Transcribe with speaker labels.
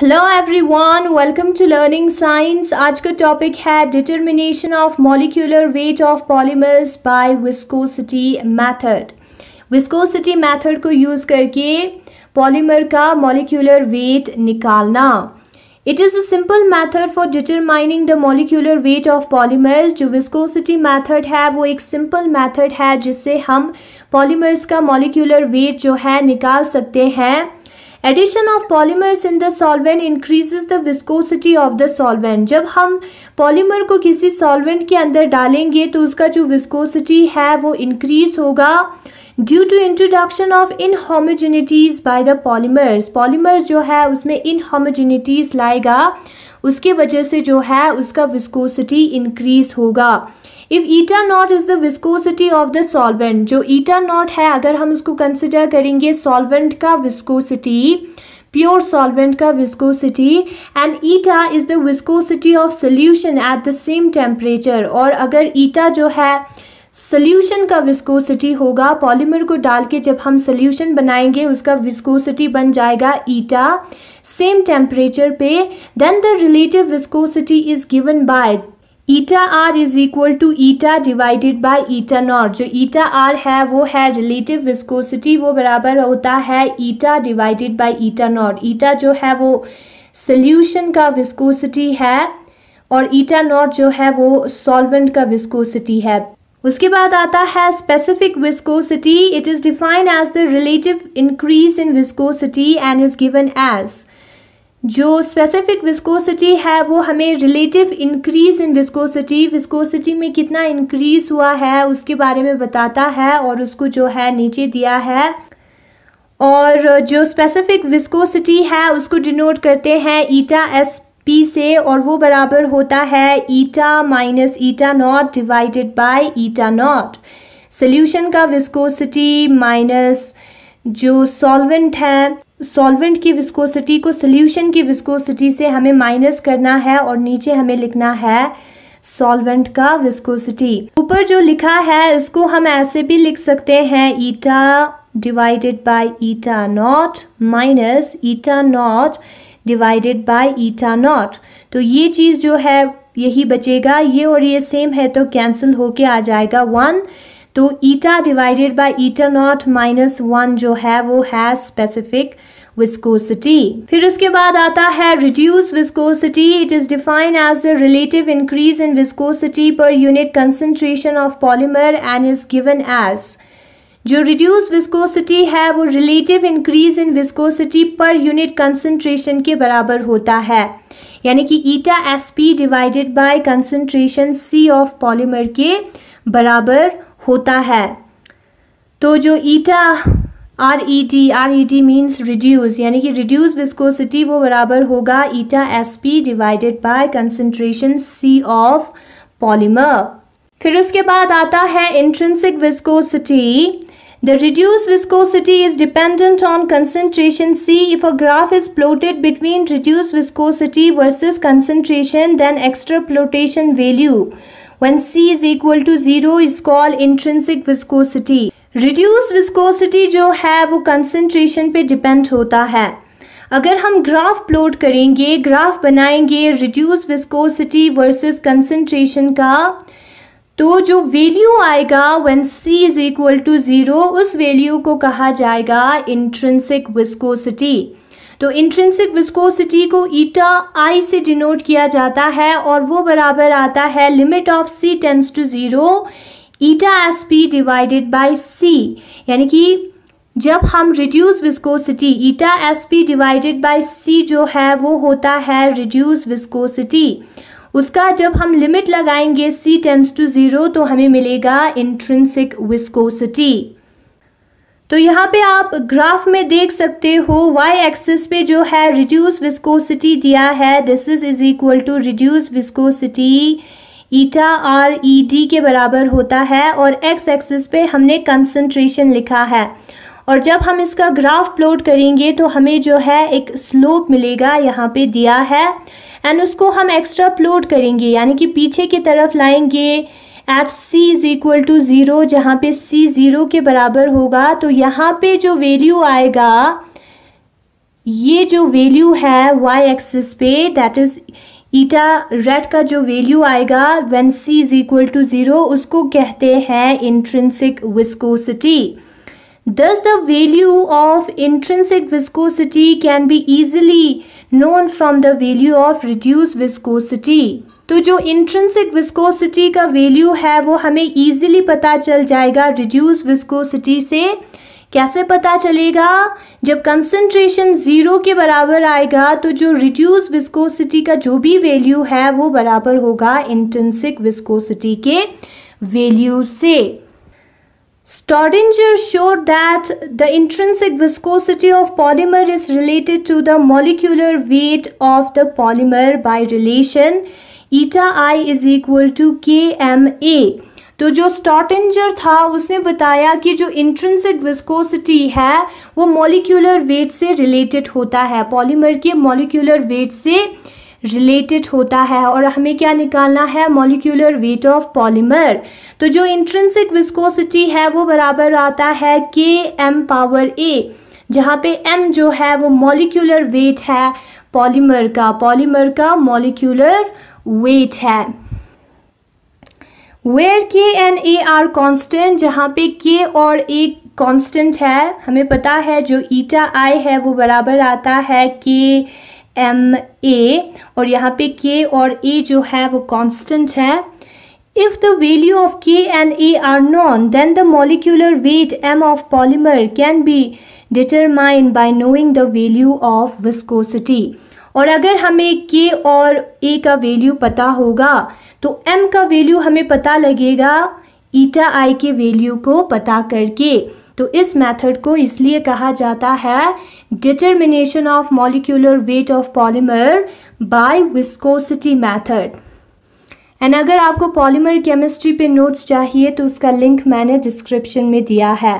Speaker 1: Hello everyone welcome to learning science आज का topic है determination of molecular weight of polymers by viscosity method viscosity method को use करके polymer का molecular weight निकालना। It is a simple method for determining the molecular weight of polymers जो viscosity method है, वो एक सिंपल मेथड है जिससे हम पॉलीमर्स का मॉलिक्यूलर वेट जो है निकाल सकते हैं। Addition of polymers in the solvent increases the viscosity of the solvent जब हम पॉलीमर को किसी सॉल्वेंट के अंदर डालेंगे तो उसका जो विस्कोसिटी है, वो इंक्रीज होगा। Due to introduction of inhomogeneities by the polymers polymers जो है, उसमें इनहोमोजेनिटीज लाएगा। उसके वजह से जो है, उसका विस्कोसिटी इंक्रीज होगा। If eta naught is the viscosity of the solvent जो ईटा नॉट है, अगर हम उसको कंसिडर करेंगे सॉल्वेंट का विस्कोसिटी प्योर सॉल्वेंट का viscosity and eta is the viscosity of solution at the same temperature और अगर ईटा जो है सोल्यूशन का विस्कोसिटी होगा। पॉलीमर को डाल के जब हम सोल्यूशन बनाएँगे, उसका विस्कोसिटी बन जाएगा ईटा सेम टेम्परेचर पे। Then the relative viscosity is given by eta R is equal to eta divided by eta naught जो ईटा आर है, वो है रिलेटिव विस्कोसिटी वो बराबर होता है eta divided by eta naught eta जो है, वो सोल्यूशन का विस्कोसिटी है और ईटा नॉट जो है, वो सॉल्वेंट का विस्कोसिटी है। उसके बाद आता है specific viscosity it is defined as the relative increase in viscosity and is given as जो स्पेसिफिक विस्कोसिटी है, वो हमें relative increase in viscosity viscosity में कितना इंक्रीज हुआ है, उसके बारे में बताता है और उसको जो है नीचे दिया है। और जो स्पेसिफिक विस्कोसिटी है, उसको डिनोट करते हैं ईटा एस पी से और वो बराबर होता है eta minus eta naught divided by eta naught solution का विस्कोसिटी माइनस जो सॉल्वेंट है सॉल्वेंट की विस्कोसिटी को सोल्यूशन की विस्कोसिटी से हमें माइनस करना है और नीचे हमें लिखना है सॉल्वेंट का विस्कोसिटी ऊपर जो लिखा है, इसको हम ऐसे भी लिख सकते हैं eta divided by eta naught minus eta naught divided by eta naught तो ये चीज़ जो है, यही बचेगा, ये और ये सेम है तो कैंसिल होके आ जाएगा वन तो eta divided by eta naught minus one जो है, वो है स्पेसिफिक विस्कोसिटी फिर उसके बाद आता है reduce viscosity it is defined as the relative increase in viscosity per unit concentration of polymer and is given as जो रिड्यूस विस्कोसिटी है, वो relative increase in viscosity per unit concentration के बराबर होता है। यानी कि eta S P divided by concentration C of polymer के बराबर होता है। तो जो eta R E T R E T means reduce यानी कि रिड्यूस विस्कोसिटी वो बराबर होगा eta S P divided by concentration C of polymer फिर उसके बाद आता है intrinsic viscosity The reduced viscosity is dependent on concentration C. If a graph is plotted between reduced viscosity versus concentration, then extrapolation value when C is equal to 0 is called intrinsic viscosity. Reduce viscosity जो है वो concentration पे depend होता है अगर हम graph plot करेंगे graph बनाएँगे रिड्यूस विस्कोसिटी वर्सेस कंसनट्रेशन का तो जो वैल्यू आएगा when C is equal to zero उस वैल्यू को कहा जाएगा इंट्रेंसिक विस्कोसिटी तो इंट्रेंसिक विस्कोसिटी को ईटा आई से डिनोट किया जाता है और वो बराबर आता है limit of C tends to zero eta S P divided by C यानी कि जब हम reduce viscosity eta S P divided by C जो है, वो होता है रिड्यूस विस्कोसिटी उसका जब हम लिमिट लगाएँगे सी टेंस टू ज़ीरो तो हमें मिलेगा इंट्रेंसिक विस्कोसिटी तो यहाँ पे आप ग्राफ में देख सकते हो वाई एक्सिस पे जो है रिड्यूस विस्कोसिटी दिया है this is is equal to reduce viscosity eta R E D के बराबर होता है और एक्स एक्सिस पे हमने कंसंट्रेशन लिखा है। और जब हम इसका ग्राफ प्लॉट करेंगे तो हमें जो है एक स्लोप मिलेगा यहाँ पे दिया है। एंड उसको हम एक्स्ट्रा प्लॉट करेंगे, यानी कि पीछे की तरफ़ लाएँगे। At C is equal to zero जहाँ पे सी ज़ीरो के बराबर होगा तो यहाँ पे जो वैल्यू आएगा, ये जो वैल्यू है वाई एक्सिस पे दैट इज़ ईटा रेड का जो वैल्यू आएगा when C is equal to zero उसको कहते हैं intrinsic viscosity Thus, the value of intrinsic viscosity can be easily known from the value of reduced viscosity. तो जो intrinsic viscosity का value है वो हमें इजीली पता चल जाएगा रिड्यूस विस्कोसिटी से। कैसे पता चलेगा? जब कंसंट्रेशन ज़ीरो के बराबर आएगा तो जो रिड्यूस विस्कोसिटी का जो भी वैल्यू है वो बराबर होगा इंटेंसिक विस्कोसिटी के वैल्यू से। Staudinger showed that the intrinsic viscosity of polymer is related to the molecular weight of the polymer by relation eta i is equal to kma तो जो स्टॉटिंजर था उसने बताया कि जो इंट्रेंसिक विस्कोसिटी है वो मॉलिक्यूलर वेट से रिलेटेड होता है पॉलीमर के मॉलिक्यूलर वेट से रिलेटेड होता है और हमें क्या निकालना है? मॉलिक्यूलर वेट ऑफ़ पॉलीमर तो जो इंट्रेंसिक विस्कोसिटी है, वो बराबर आता है के एम पावर ए जहाँ पे एम जो है, वो मॉलिक्यूलर वेट है पॉलीमर का। पॉलीमर का मॉलिक्यूलर वेट है। Where K and A are constant जहाँ पे के और ए कॉन्स्टेंट है, हमें पता है जो ईटा आई है, वो बराबर आता है के एम ए और यहाँ पे के और ए जो है वो कांस्टेंट है। If the value of K and A are known then the molecular weight M of polymer can be determine by knowing the value of viscosity और अगर हमें के और ए का वैल्यू पता होगा तो एम का वैल्यू हमें पता लगेगा ईटा आई के वैल्यू को पता करके। तो इस मेथड को इसलिए कहा जाता है determination of molecular weight of polymer by viscosity method and अगर आपको पॉलीमर केमिस्ट्री पे नोट्स चाहिए तो उसका लिंक मैंने डिस्क्रिप्शन में दिया है।